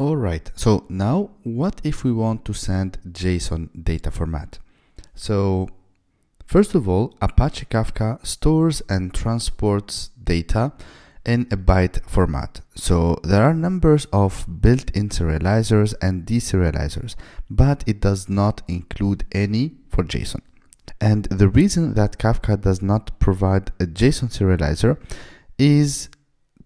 All right, so now what if we want to send JSON data format? So first of all, Apache Kafka stores and transports data in a byte format. So there are numbers of built-in serializers and deserializers, but it does not include any for JSON. And the reason that Kafka does not provide a JSON serializer is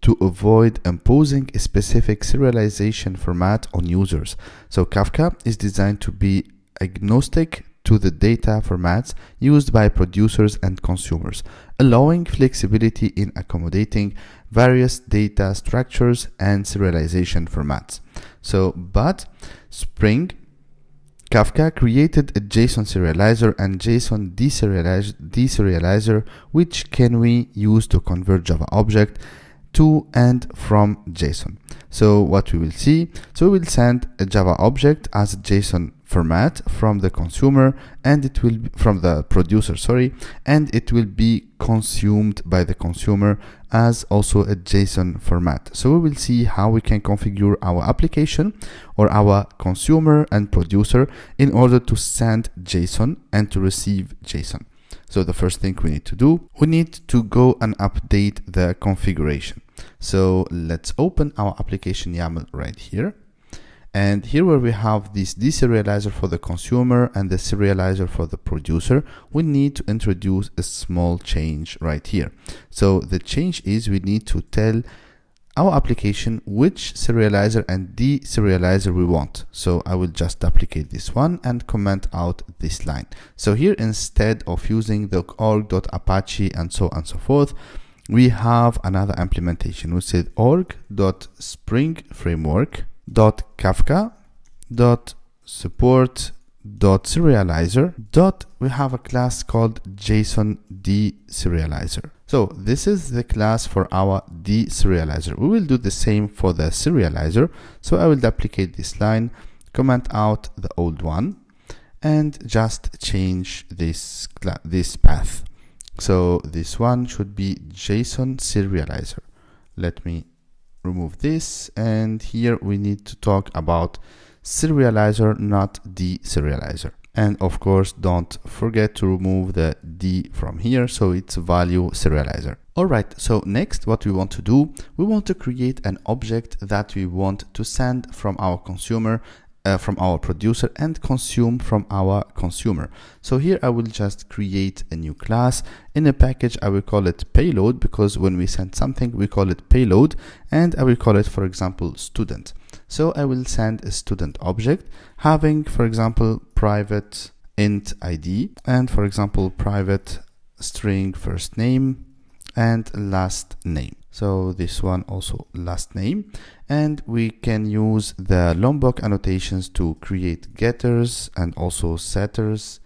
to avoid imposing a specific serialization format on users. So Kafka is designed to be agnostic to the data formats used by producers and consumers, allowing flexibility in accommodating various data structures and serialization formats. So, but Spring Kafka created a JSON serializer and JSON deserializer, which can we use to convert Java object to and from JSON. So what we will see, so we will send a Java object as JSON format from the consumer and it will be from the producer sorry and it will be consumed by the consumer as also a JSON format. So we will see how we can configure our application or our consumer and producer in order to send JSON and to receive JSON. So the first thing we need to do we need to go and update the configuration so let's open our application YAML right here and here where we have this deserializer for the consumer and the serializer for the producer, we need to introduce a small change right here. So the change is we need to tell our application which serializer and deserializer we want. So I will just duplicate this one and comment out this line. So here instead of using the org.apache and so on and so forth, we have another implementation. We said org.springframework dot kafka dot support dot serializer dot we have a class called json deserializer. So this is the class for our deserializer. We will do the same for the serializer. So i will duplicate this line comment out the old one and just change this this path so this one should be json serializer. Let me remove this and here we need to talk about serializer not deserializer. And of course don't forget to remove the d from here so it's value serializer. All right so next what we want to do we want to create an object that we want to send from our consumer uh, from our producer and consume from our consumer. So here I will just create a new class. In a package, I will call it payload because when we send something, we call it payload and I will call it, for example, student. So I will send a student object having, for example, private int ID and for example, private string first name and last name. So this one also last name. And we can use the Lombok annotations to create getters and also setters.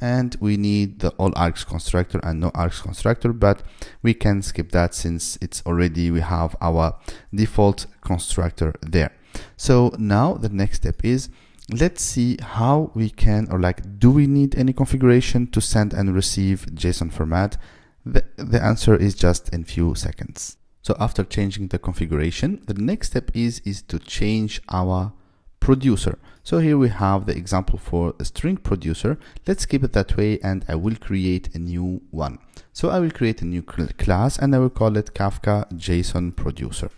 And we need the all args constructor and no args constructor, but we can skip that since it's already, we have our default constructor there. So now the next step is let's see how we can or like do we need any configuration to send and receive JSON format the, the answer is just in few seconds so after changing the configuration, the next step is, is to change our producer. So here we have the example for a string producer. Let's keep it that way and I will create a new one. So I will create a new class and I will call it Kafka JSON producer.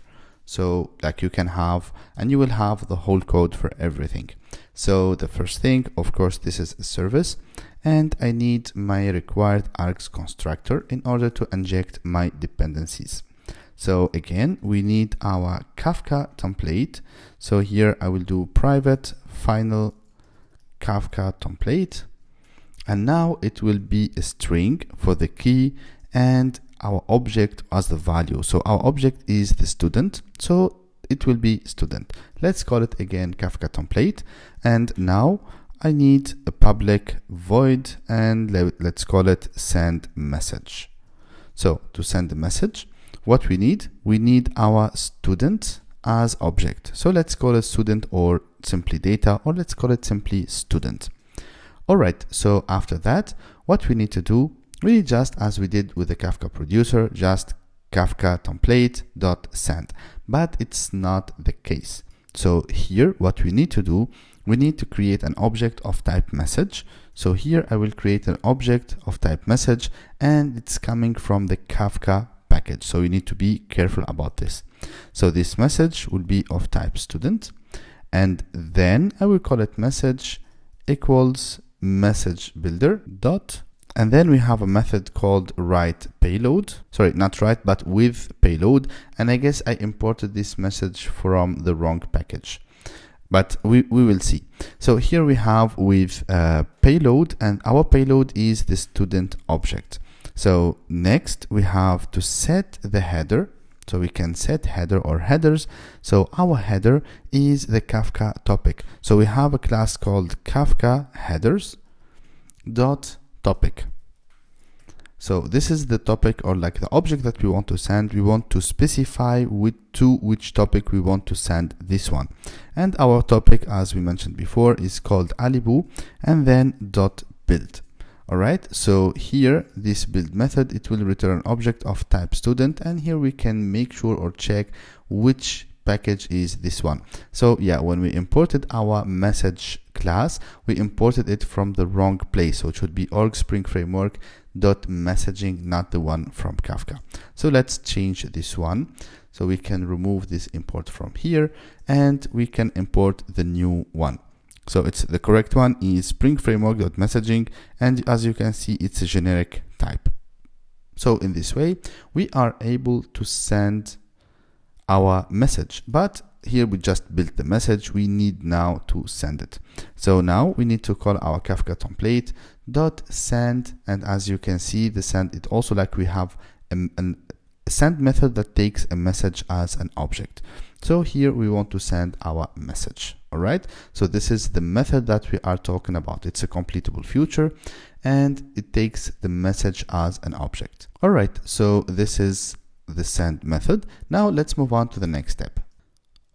So like you can have, and you will have the whole code for everything. So the first thing, of course, this is a service and I need my required args constructor in order to inject my dependencies. So again, we need our Kafka template. So here I will do private final Kafka template. And now it will be a string for the key and our object as the value. So our object is the student. So it will be student. Let's call it again Kafka template. And now I need a public void and let's call it send message. So to send the message, what we need, we need our student as object. So let's call it student or simply data, or let's call it simply student. All right, so after that, what we need to do, we just as we did with the Kafka producer, just Kafka template dot send, but it's not the case. So here, what we need to do, we need to create an object of type message. So here I will create an object of type message and it's coming from the Kafka package. So you need to be careful about this. So this message will be of type student and then I will call it message equals message builder dot and then we have a method called write payload. Sorry not write but with payload. And I guess I imported this message from the wrong package. But we, we will see. So here we have with uh, payload and our payload is the student object so next we have to set the header so we can set header or headers. So our header is the Kafka topic. So we have a class called Kafka headers dot topic. So this is the topic or like the object that we want to send. We want to specify with to which topic we want to send this one. And our topic, as we mentioned before, is called Alibou and then dot build all right so here this build method it will return object of type student and here we can make sure or check which package is this one. So yeah when we imported our message class we imported it from the wrong place. So it should be org spring framework dot messaging not the one from kafka. So let's change this one. So we can remove this import from here and we can import the new one so it's the correct one is Spring Framework.messaging and as you can see it's a generic type. So in this way we are able to send our message. But here we just built the message. We need now to send it. So now we need to call our kafka template dot send. And as you can see the send it also like we have a, a send method that takes a message as an object so here we want to send our message all right? So this is the method that we are talking about. It's a completable future and it takes the message as an object. All right so this is the send method. Now let's move on to the next step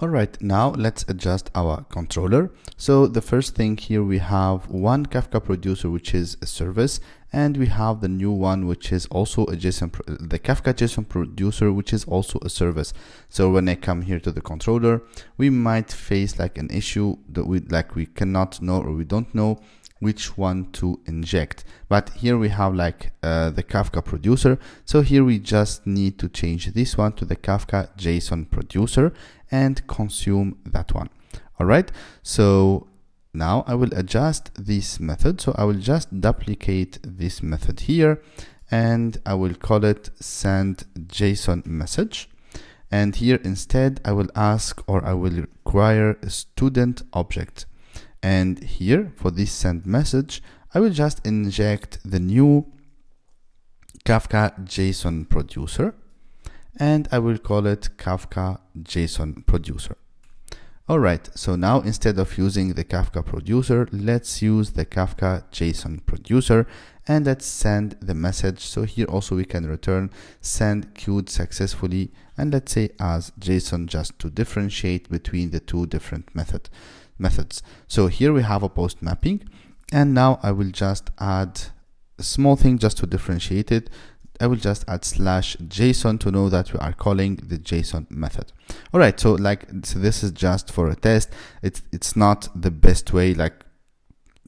Alright, now let's adjust our controller. So the first thing here we have one Kafka producer which is a service and we have the new one which is also a JSON, the Kafka JSON producer which is also a service. So when I come here to the controller, we might face like an issue that we like we cannot know or we don't know which one to inject. But here we have like uh, the Kafka producer. So here we just need to change this one to the Kafka JSON producer and consume that one. All right? So now I will adjust this method. So I will just duplicate this method here and I will call it send JSON message. And here instead I will ask or I will require a student object and here for this send message I will just inject the new Kafka JSON producer and I will call it Kafka JSON producer Alright, so now instead of using the Kafka producer, let's use the Kafka JSON producer and let's send the message. So here also we can return send queued successfully and let's say as JSON just to differentiate between the two different method methods. So here we have a post mapping and now I will just add a small thing just to differentiate it. I will just add slash JSON to know that we are calling the JSON method. All right, so like so this is just for a test. It's it's not the best way. Like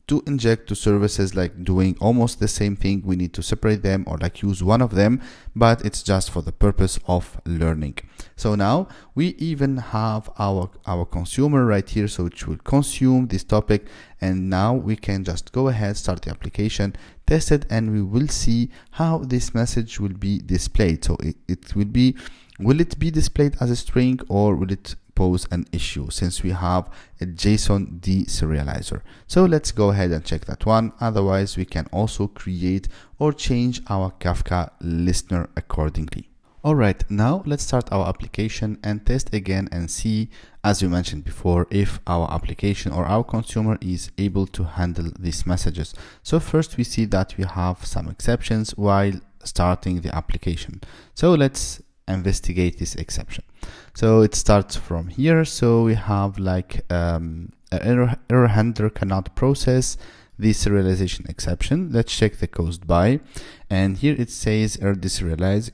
to inject to services like doing almost the same thing. We need to separate them or like use one of them but it's just for the purpose of learning. So now we even have our our consumer right here so it will consume this topic. And now we can just go ahead start the application test it and we will see how this message will be displayed. So it, it will be will it be displayed as a string or will it pose an issue since we have a JSON deserializer. So let's go ahead and check that one. Otherwise, we can also create or change our Kafka listener accordingly. Alright, now let's start our application and test again and see, as we mentioned before, if our application or our consumer is able to handle these messages. So first we see that we have some exceptions while starting the application. So let's investigate this exception. So it starts from here. So we have like um, error, error handler cannot process the serialization exception. Let's check the coast by. And here it says error deserialize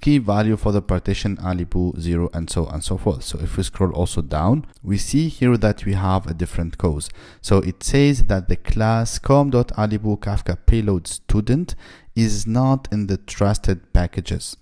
key value for the partition alibou 0 and so on and so forth so if we scroll also down we see here that we have a different cause so it says that the class com.alibou kafka payload student is not in the trusted packages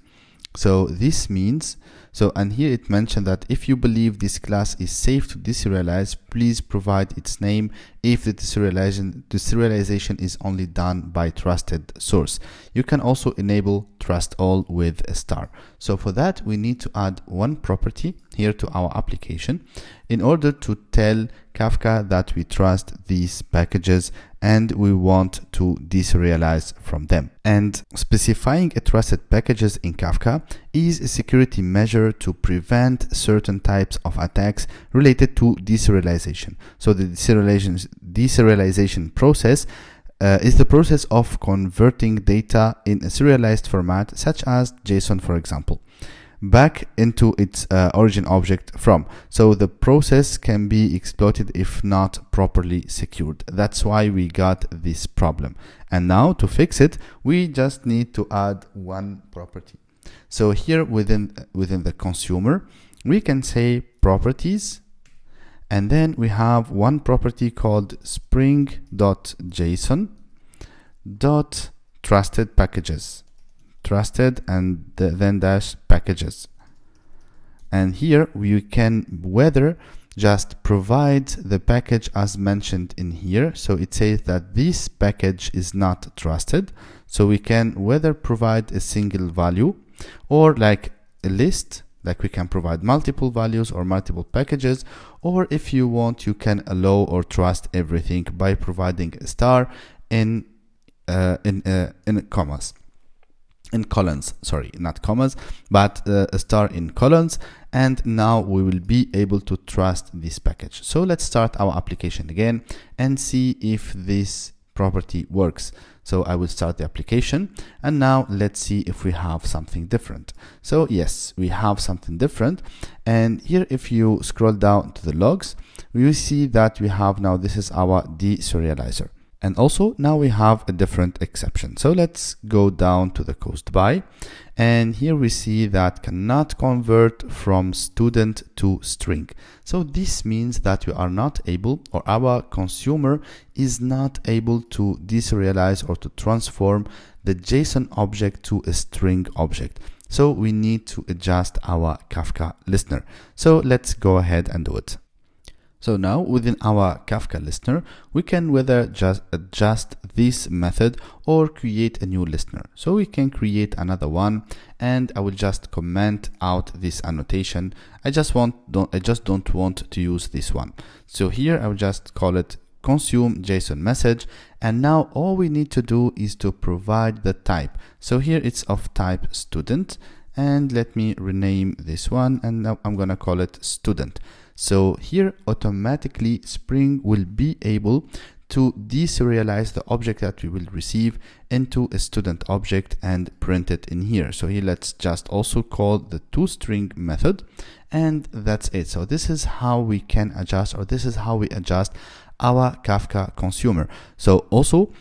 so this means so and here it mentioned that if you believe this class is safe to deserialize please provide its name if the deserialization deserialization is only done by trusted source. You can also enable trust all with a star. So for that we need to add one property here to our application. In order to tell Kafka that we trust these packages and we want to deserialize from them. And specifying a trusted packages in Kafka is a security measure to prevent certain types of attacks related to deserialization. So the deserialization, deserialization process uh, is the process of converting data in a serialized format such as JSON for example back into its uh, origin object from. So the process can be exploited if not properly secured. That's why we got this problem. And now to fix it, we just need to add one property. So here within, within the consumer, we can say properties and then we have one property called spring.json dot trusted packages trusted and then dash packages. And here we can whether just provide the package as mentioned in here. So it says that this package is not trusted. So we can whether provide a single value or like a list like we can provide multiple values or multiple packages. Or if you want you can allow or trust everything by providing a star in uh, in uh, in commas in colons sorry not commas but uh, a star in colons and now we will be able to trust this package. So let's start our application again and see if this property works. So I will start the application and now let's see if we have something different. So yes we have something different and here if you scroll down to the logs we will see that we have now this is our deserializer and also now we have a different exception. So let's go down to the coast by and here we see that cannot convert from student to string. So this means that we are not able or our consumer is not able to deserialize or to transform the JSON object to a string object. So we need to adjust our Kafka listener. So let's go ahead and do it. So now within our Kafka listener, we can whether just uh, adjust this method or create a new listener. So we can create another one and I will just comment out this annotation. I just want don't I just don't want to use this one. So here I will just call it consume JSON message and now all we need to do is to provide the type. So here it's of type student and let me rename this one and now I'm gonna call it student. So here automatically Spring will be able to deserialize the object that we will receive into a student object and print it in here. So here let's just also call the toString method and that's it. So this is how we can adjust or this is how we adjust our Kafka consumer. So also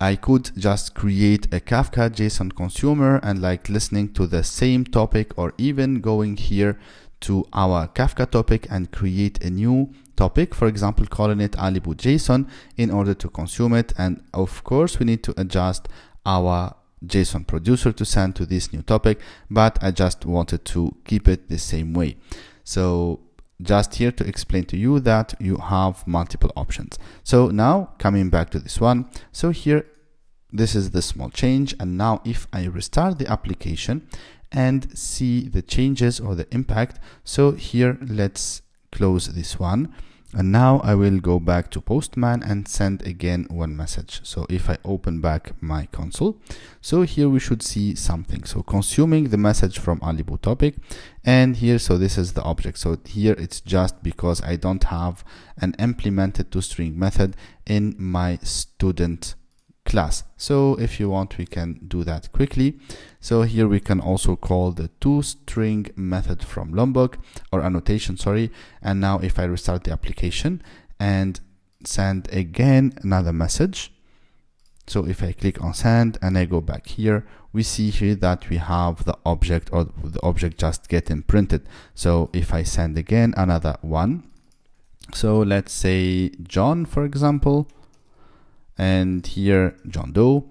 I could just create a Kafka JSON consumer and like listening to the same topic or even going here to our Kafka topic and create a new topic, for example, calling it Alibou JSON in order to consume it. And of course, we need to adjust our JSON producer to send to this new topic, but I just wanted to keep it the same way. So just here to explain to you that you have multiple options. So now coming back to this one. So here, this is the small change. And now if I restart the application and see the changes or the impact. So here, let's close this one. And now I will go back to Postman and send again one message. So if I open back my console, so here we should see something. So consuming the message from Alibou topic and here, so this is the object. So here it's just because I don't have an implemented to string method in my student class. So if you want, we can do that quickly. So here we can also call the toString method from Lombok or annotation, sorry. And now if I restart the application and send again another message. So if I click on send and I go back here, we see here that we have the object or the object just getting printed so if I send again another one so let's say John for example and here John Doe.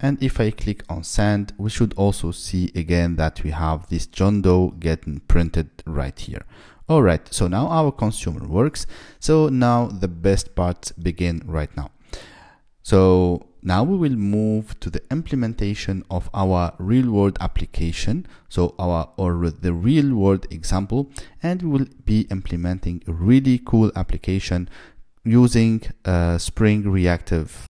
And if I click on send we should also see again that we have this John Doe getting printed right here. Alright so now our consumer works. So now the best parts begin right now. So now we will move to the implementation of our real world application. So our or the real world example. And we will be implementing a really cool application using uh, Spring Reactive